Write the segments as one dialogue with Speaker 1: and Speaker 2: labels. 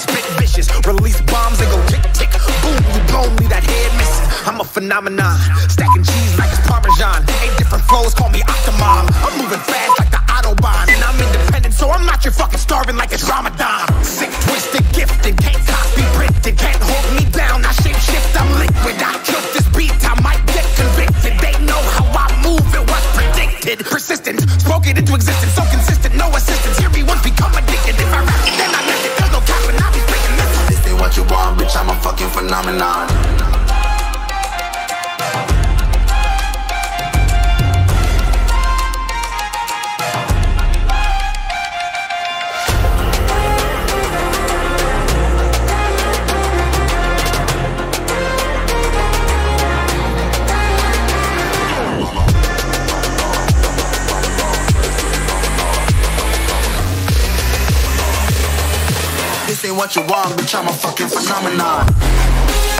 Speaker 1: spit vicious. Release bombs and go tick tick. Boom, you blow me that head missing. I'm a phenomenon. Stacking cheese like it's Parmesan. Eight different flows, call me Octomom. I'm moving fast like the Autobahn. And I'm independent, so I'm not your fucking starving like it's Ramadan. Sick, twisted, gifted. Can't copy, printed. Can't hold me down. I shape shift, I'm liquid. I killed this beat. I might get convicted. They know how I move. It was predicted. Persistent, spoke it into existence. So consistent, no assistance. Hear me
Speaker 2: bitch, I'm a fucking phenomenon. This what you want, bitch, I'm a fucking phenomenon.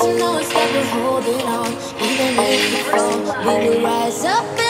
Speaker 3: to know is that we're holding on, even if we fall, we will rise up.